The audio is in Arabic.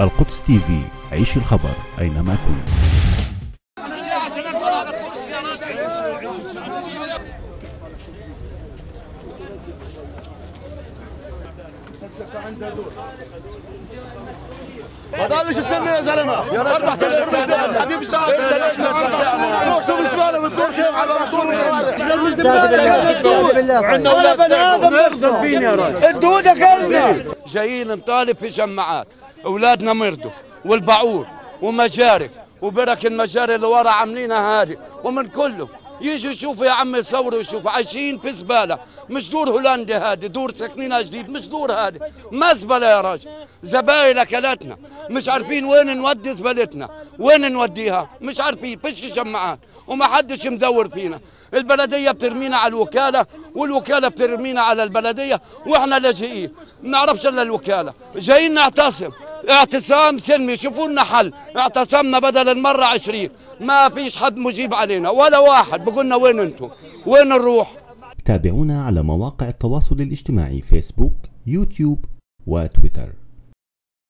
القدس تي في. عيش الخبر أينما كنت. ما ضلش استنى يا زلمة. أربع اشهر عندنا ولا بني آدم كلنا جايين نطالب في جماعات. أولادنا مرضوا والبعور ومجاري وبرك المجاري اللي ورا عاملينها هذه ومن كله يجوا يشوفوا يا عمي يصوروا يشوفوا عايشين في زبالة. مش دور هولندا هذه دور ساكنينها جديد مش دور هذه ما زبالة يا راجل. زباين اكلتنا مش عارفين وين نودي زبالتنا. وين نوديها؟ مش عارفين. فيش جماعات. وما حدش مدور فينا. البلدية بترمينا على الوكالة والوكالة بترمينا على البلدية وإحنا لاجئين ما نعرفش إلا الوكالة. جايين نعتصم. اعتصام سلمي شوفوا لنا حل اعتصمنا بدل المرة عشرين. ما فيش حد مجيب علينا ولا واحد. بقولنا وين أنتم وين نروح؟ تابعونا على مواقع التواصل الاجتماعي فيسبوك يوتيوب وتويتر.